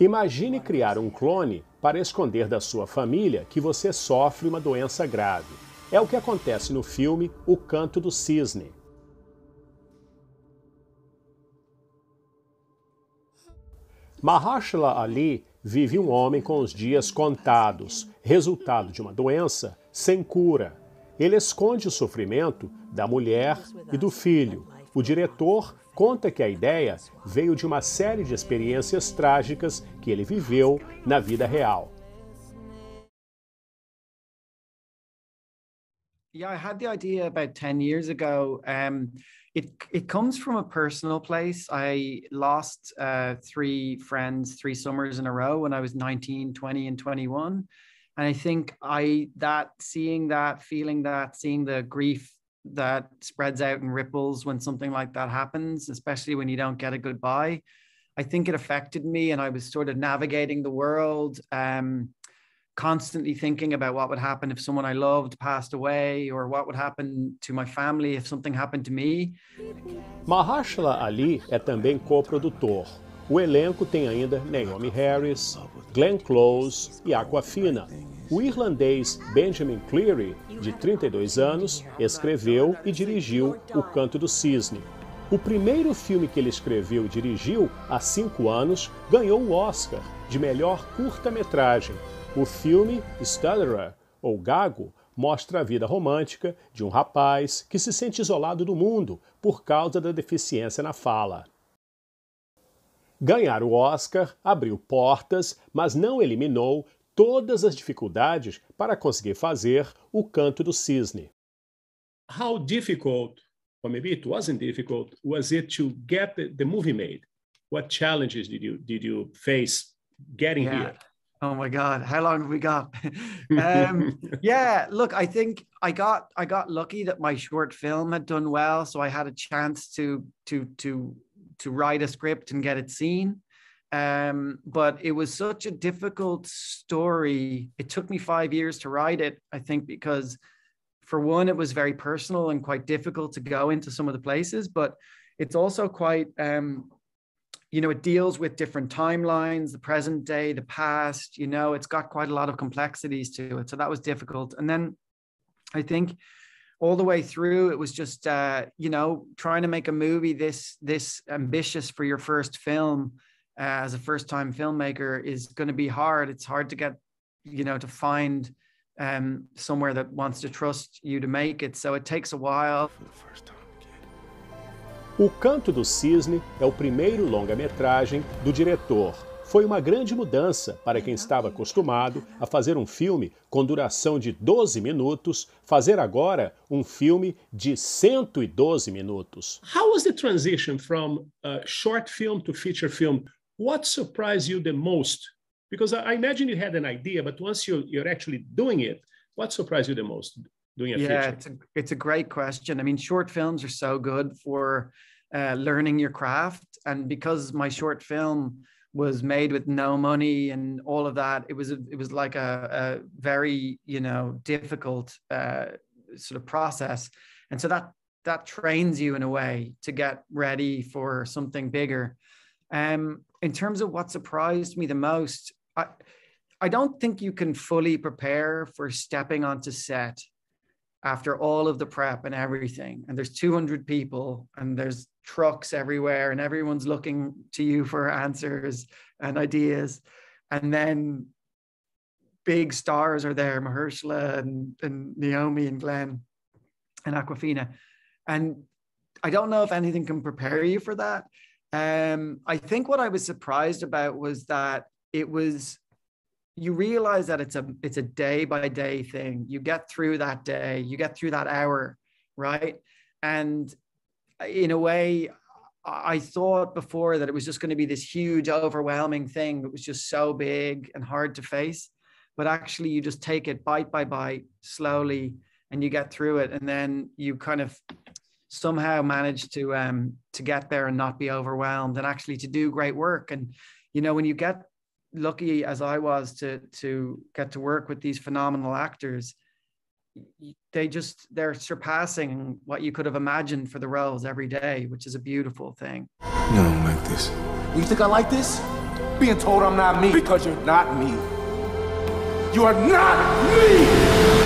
Imagine criar um clone para esconder da sua família que você sofre uma doença grave. É o que acontece no filme O Canto do Cisne. Mahershala Ali vive um homem com os dias contados, resultado de uma doença sem cura. Ele esconde o sofrimento da mulher e do filho. O diretor conta que a ideia veio de uma série de experiências trágicas que ele viveu na vida real. Yeah, I had the idea about 10 years ago. Um, it, it comes from a personal place. I lost uh, three friends three summers in a row when I was 19, 20, and 21. And I think I that seeing that, feeling that, seeing the grief that spreads out and ripples when something like that happens, especially when you don't get a goodbye. I think it affected me, and I was sort of navigating the world, um, constantly thinking about what would happen if someone I loved passed away, or what would happen to my family if something happened to me. Mahershala Ali é também co-produtor. O elenco tem ainda Naomie Harris, Glenn Close e Awkwafina. O irlandês Benjamin Cleary, de 32 anos, escreveu e dirigiu O Canto do Cisne. O primeiro filme que ele escreveu e dirigiu, há cinco anos, ganhou o Oscar de melhor curta-metragem. O filme Stutterer, ou Gago, mostra a vida romântica de um rapaz que se sente isolado do mundo por causa da deficiência na fala. Ganhar o Oscar abriu portas, mas não eliminou todas as dificuldades para conseguir fazer o canto do cisne. How difficult, or maybe it wasn't difficult, was it to get the, the movie made? What challenges did you did you face getting yeah. here? Oh my God, how long have we got? um, yeah, look, I think I got I got lucky that my short film had done well, so I had a chance to to to to write a script and get it seen. Um, but it was such a difficult story. It took me five years to write it, I think, because for one, it was very personal and quite difficult to go into some of the places, but it's also quite, um, you know, it deals with different timelines, the present day, the past, you know, it's got quite a lot of complexities to it. So that was difficult. And then I think all the way through it was just uh, you know trying to make a movie this this ambitious for your first film uh, as a first time filmmaker is going to be hard. It's hard to get, you know, to find um, somewhere that wants to trust you to make it. So it takes a while. O Canto do Cisne é o primeiro longa-metragem do diretor. Foi uma grande mudança para quem estava acostumado a fazer um filme com duração de 12 minutos, fazer agora um filme de 112 minutos. How was the transition from uh, short film to feature film? What surprised you the most? Because I imagine you had an idea, but once you're, you're actually doing it, what surprised you the most doing a yeah, feature? it's a, it's a great question. I mean, short films are so good for uh, learning your craft. And because my short film was made with no money and all of that, it was, a, it was like a, a very, you know, difficult uh, sort of process. And so that, that trains you in a way to get ready for something bigger. Um, in terms of what surprised me the most, I, I don't think you can fully prepare for stepping onto set after all of the prep and everything. And there's 200 people and there's trucks everywhere and everyone's looking to you for answers and ideas. And then big stars are there, Mahershala and, and Naomie and Glenn and Awkwafina. And I don't know if anything can prepare you for that. Um, I think what I was surprised about was that it was you realize that it's a it's a day by day thing. You get through that day, you get through that hour, right? And in a way, I thought before that it was just going to be this huge, overwhelming thing that was just so big and hard to face. But actually, you just take it bite by bite, slowly, and you get through it. And then you kind of somehow manage to um, to get there and not be overwhelmed and actually to do great work. And you know, when you get lucky as I was to to get to work with these phenomenal actors, they just they're surpassing what you could have imagined for the roles every day, which is a beautiful thing. You don't like this. You think I like this? being told I'm not me because you're not me. You are not me!